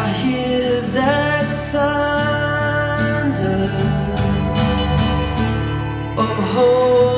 I hear that thunder. Oh.